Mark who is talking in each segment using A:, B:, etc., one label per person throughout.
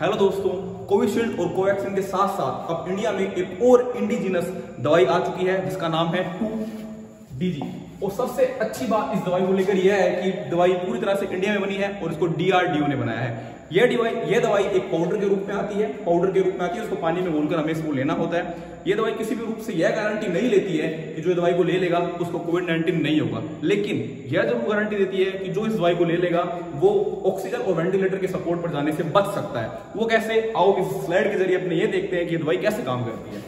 A: Hello दोस्तों Covishield और Covaxin के साथ साथ अब इंडिया में एक और इंडिजिनस दवाई आ चुकी है, जिसका नाम है टू डीजी और सबसे अच्छी बात इस दवाई को लेकर यह है कि दवाई पूरी तरह से इंडिया में बनी है और इसको डीआरडीओ ने बनाया है। यह दवाई यह दवाई एक पाउडर के रूप में आती है पाउडर के रूप में आती है, उसको पानी में घोलकर हमें इसको लेना होता है। यह दवाई किसी भी रूप से यह गारंटी नहीं लेती है कि जो दवाई को ले लेगा, उसको कोविड नाइन्टीन नहीं होगा। लेकिन यह ज़रूर गारंटी देती है कि जो इस दवाई को ले लेगा, वो ऑक्सीजन और वेंटिलेटर के सपोर्ट पर जाने से बच सकता है। वो कैसे? आओ इस स्लाइड के ज़रिए अपने ये देखते हैं कि दवाई कैसे काम करती है।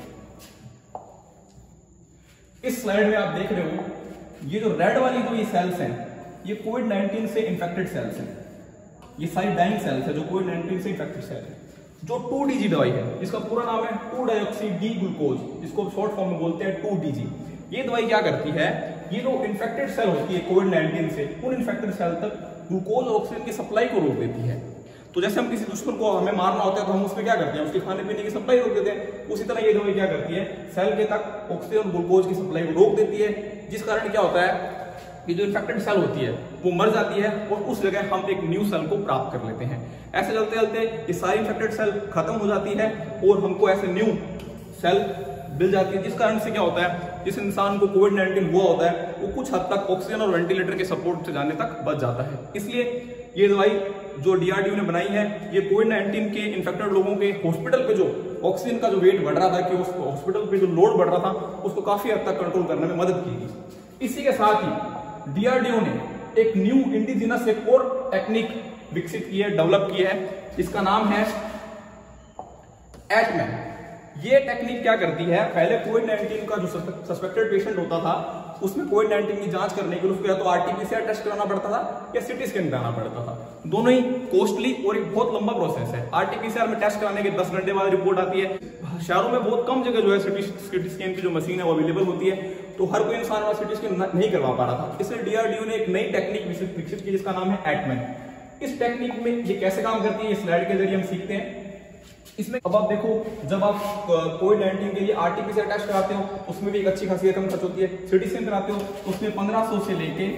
A: इस स्लाइड में आप देख रहे हो, ये जो रेड वाली जो ये सेल्स हैं, ये कोविड 19 से इंफेक्टेड सेल्स हैं। ये सारी डाइंग सेल्स है जो कोविड 19 से इंफेक्टेड सेल है। जो टू डीजी दवाई है इसका पूरा नाम है टू डाइऑक्सी डी ग्लूकोज जिसको शॉर्ट फॉर्म में बोलते हैं टू डीजी ये दवाई क्या करती है? ये जो इन्फेक्टेड सेल होती है कोविड 19 से, उन इन्फेक्टेड सेल तक ग्लूकोज और ऑक्सीजन की सप्लाई को रोक देती है। तो जैसे हम किसी दुश्मन को हमें मारना होता है तो हम उसमें क्या करते हैं? उसके खाने पीने की सप्लाई रोक देते हैं। उसी तरह ये दवाई क्या करती है? सेल के तक ऑक्सीजन ग्लूकोज की सप्लाई को रोक देती है, जिस कारण क्या होता है? कि जो इन्फेक्टेड सेल होती है, वो मर जाती है और उस जगह हम एक न्यू सेल को प्राप्त कर लेते हैं। ऐसे चलते चलते ये सारी इन्फेक्टेड सेल खत्म हो जाती है और हमको ऐसे न्यू सेल मिल जाती है। जिस कारण से क्या होता है, जिस इंसान को कोविड 19 हुआ होता है, वो कुछ हद तक ऑक्सीजन और वेंटिलेटर के सपोर्ट से जाने तक बच जाता है। इसलिए ये दवाई जो डीआरडीओ ने बनाई है, ये कोविड 19 के इन्फेक्टेड लोगों के हॉस्पिटल पे जो ऑक्सीजन का जो वेट बढ़ रहा था, कि उस हॉस्पिटल पे जो लोड बढ़ रहा था, उसको काफ़ी हद तक कंट्रोल करने में मदद की इसी के साथ ही डीआरडीओ ने एक न्यू इंडिजिनस एक और टेक्निक विकसित की है डेवलप की है। इसका नाम है एटमैन ये टेक्निक क्या करती है? पहले कोविड 19 का जो सस्पेक्टेड पेशेंट होता था, उसमें कोविड 19 की जाँच करने के लिए उसको या तो आरटीपीसीआर टेस्ट कराना पड़ता था या सिटी स्कैन कराना पड़ता था। दोनों ही कॉस्टली और एक बहुत लंबा प्रोसेस है। आरटीपीसीआर में टेस्ट कराने के 10 घंटे बाद रिपोर्ट आती है। शहरों में बहुत कम जगह जो है सिटी स्कैन की जो मशीन है, वो अवेलेबल होती है। तो हर कोई इंसान वहाँ सिटी नहीं करवा पा रहा था। इसलिए डीआरडीओ ने एक नई टेक्निक विकसित की जिसका नाम है एटमैन इस टेक्निक में ये कैसे काम करती है? स्लाइड के ज़रिए हम सीखते हैं। इसमें अब आप देखो, जब आप कोविड नाइन्टीन के लिए आरटीपीसीआर टेस्ट कराते हो, उसमें भी एक अच्छी खासी रकम खर्च होती है। सिटी स्कैन कराते हो तो उसमें 1500 से लेके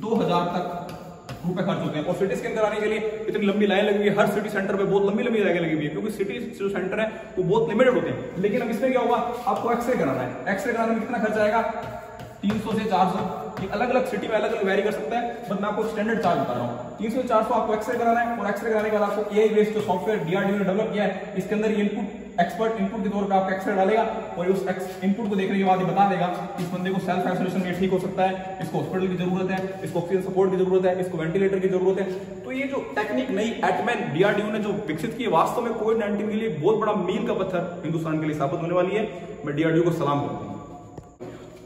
A: 2000 तक रुपए खर्च होते हैं। और सिटी स्कैन कराने के लिए इतनी लंबी लाइन लगी हुई है। हर सिटी सेंटर में बहुत लंबी लंबी लाइन लगी हुई है, क्योंकि सिटी जो सेंटर है, वो बहुत लिमिटेड होते हैं। लेकिन अब इसमें क्या होगा? आपको एक्सरे कराना है। एक्सरे कराने में कितना खर्च आएगा? 300 से 400 ये अलग अलग सिटी में अलग अलग वेरी कर सकता है बट मैं आपको स्टैंडर्ड चार्ज बता रहा हूँ। तीन सौ चार सौ आपको एक्सरे कराना है, और एक्सरे कराने के बाद आपको ए बेस्ड जो सॉफ्टवेयर डीआरडीओ ने डेवलप किया है, इसके अंदर इनपुट एक्सपर्ट इनपुट के तौर पर आपका एक्सरे डालेगा और उस इनपुट को देखने के बाद ये बता देगा कि इस बंदे को सेल्फ आइसोलेशन में ठीक हो सकता है, इसको हॉस्पिटल की ज़रूरत है, इसको ऑक्सीजन सपोर्ट की ज़रूरत है, इसको वेंटिलेटर की ज़रूरत है। तो ये जो टेक्निक नई एटमैन डीआरडीओ ने जो विकसित की वास्तव में कोविड नाइन्टीन के लिए बहुत बड़ा मील का पत्थर हिंदुस्तान के लिए साबित होने वाली है। मैं डीआरडीओ को सलाम करता हूँ।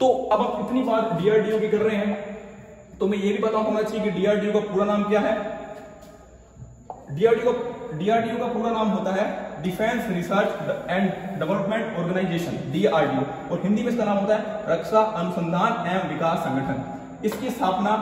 A: तो अब हम इतनी बात डीआरडीओ की कर रहे हैं तो मैं ये भी बताऊँ होना चाहिए कि डीआरडीओ का पूरा नाम क्या है? डीआरडीओ डीआरडीओ का पूरा नाम होता है defence research and development organisation DRDO और हिंदी में इसका नाम होता है रक्षा, अनुसंधान एवं विकास संगठन। इसकी स्थापना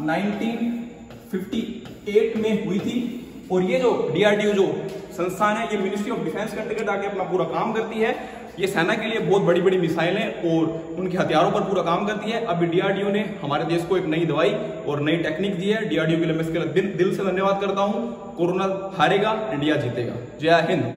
A: 1958 में हुई थी, और ये जो डीआरडीओ जो संस्थान है, ये मिनिस्ट्री ऑफ़ डिफेंस के अंतर्गत आके अपना पूरा काम करती है। ये सेना के लिए बहुत बड़ी बड़ी मिसाइलें और उनके हथियारों पर पूरा काम करती है। अभी डीआरडीओ ने हमारे देश को एक नई दवाई और नई टेक्निक दी है। डीआरडीओ के लिए मैं इसके लिए दिल, दिल से धन्यवाद करता हूँ। कोरोना हारेगा इंडिया जीतेगा। जय हिंद।